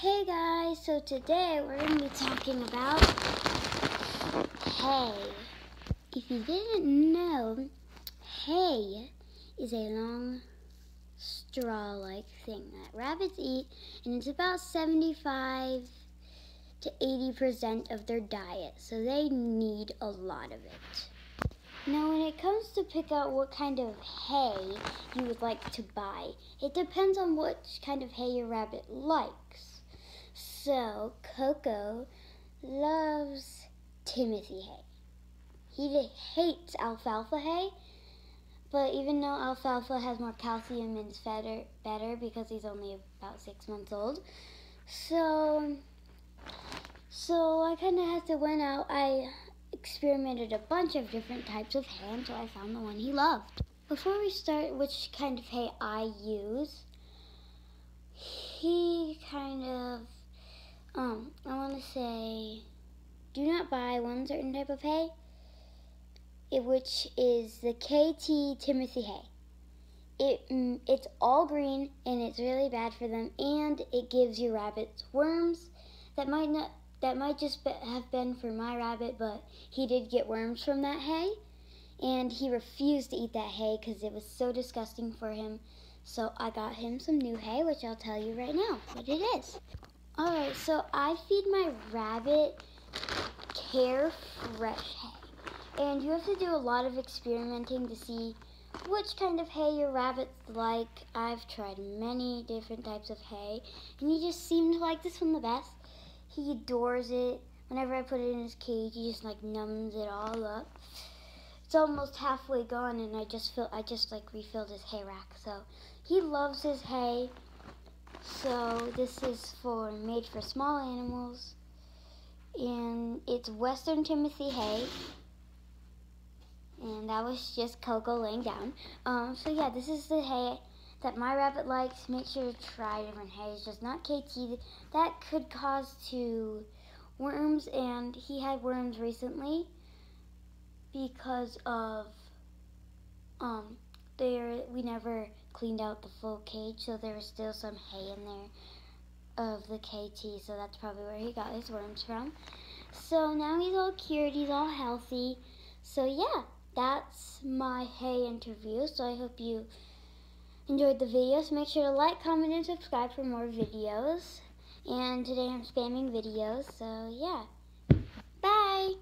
Hey guys, so today we're going to be talking about hay. If you didn't know, hay is a long straw like thing that rabbits eat, and it's about 75 to 80% of their diet, so they need a lot of it. Now, when it comes to pick out what kind of hay you would like to buy, it depends on what kind of hay your rabbit likes. So, Coco loves Timothy hay. He hates alfalfa hay, but even though alfalfa has more calcium and is better, better because he's only about six months old. So, so I kind of had to went out. I experimented a bunch of different types of hay until I found the one he loved. Before we start which kind of hay I use, he kind of, um, I want to say, do not buy one certain type of hay, which is the Kaytee Timothy hay. It, mm, it's all green and it's really bad for them and it gives your rabbits worms that might not that might just be, have been for my rabbit, but he did get worms from that hay, and he refused to eat that hay because it was so disgusting for him. So I got him some new hay, which I'll tell you right now what it is. All right, so I feed my rabbit Care Fresh hay, and you have to do a lot of experimenting to see which kind of hay your rabbits like. I've tried many different types of hay, and he just seemed to like this one the best. He adores it. Whenever I put it in his cage, he just like numbs it all up. It's almost halfway gone, and I just feel I just like refilled his hay rack. So he loves his hay. So this is for made for small animals, and it's Western Timothy hay. And that was just Coco laying down. Um, so yeah, this is the hay that my rabbit likes, make sure to try different hays, just not Kaytee. That could cause to worms, and he had worms recently because of um there we never cleaned out the full cage, so there was still some hay in there of the Kaytee, so that's probably where he got his worms from. So now he's all cured, he's all healthy. So yeah, that's my hay interview. So I hope you enjoyed the video, so make sure to like, comment, and subscribe for more videos. And today I'm spamming videos, so yeah. Bye!